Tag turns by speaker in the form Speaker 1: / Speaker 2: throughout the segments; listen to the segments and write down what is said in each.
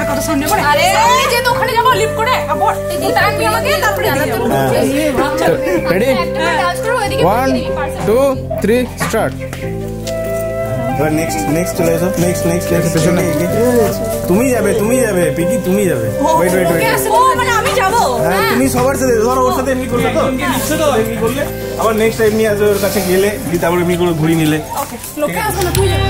Speaker 1: মার কথা শুনলে পরে?
Speaker 2: আরে!
Speaker 1: সামনে যেহেতু ওখানে যাব লিফট করে আবার রাখবি আমাকে তারপরে
Speaker 3: ready one two three start
Speaker 4: এবার নেক্সট নেক্সট চলে এসো। নেক্সট নেক্সট নেক্সট পেছনে। তুমি যাবে তুমি যাবে পিকি তুমি যাবে। ওয়েট ওয়েট ওয়েট
Speaker 2: ও মানে আমি যাব।
Speaker 4: হ্যাঁ তুমি সবার সাথে ধরো ওর সাথে এমনি করলে তো? এমনি করলে? আবার নেক্সট এমনি আসবে ওর কাছে গেলে দিয়ে তারপরে এমনি করে ঘুরিয়ে নিলে।
Speaker 1: লোকে আসব না তুই যাবি।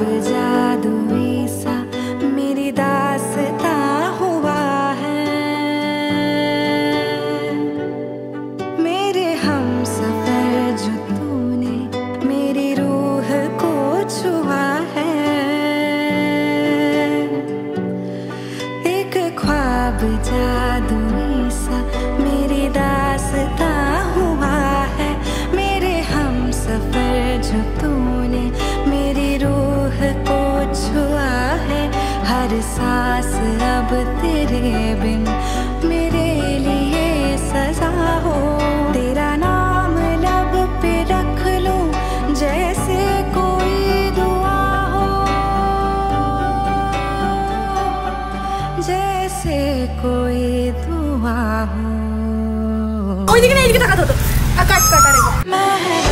Speaker 5: ख्वाब जादुई सा मेरी दासता हुआ है। मेरे हम तूने मेरी रूह को छुआ है। एक ख्वाब जादुई अब तेरे बिन मेरे लिए सजा हो तेरा नाम लब पे रख लूं जैसे कोई दुआ हो जैसे कोई दुआ हो
Speaker 1: ওইদিকে না এইদিকে তাকাতে হতো কাট কাট আরে
Speaker 5: मैं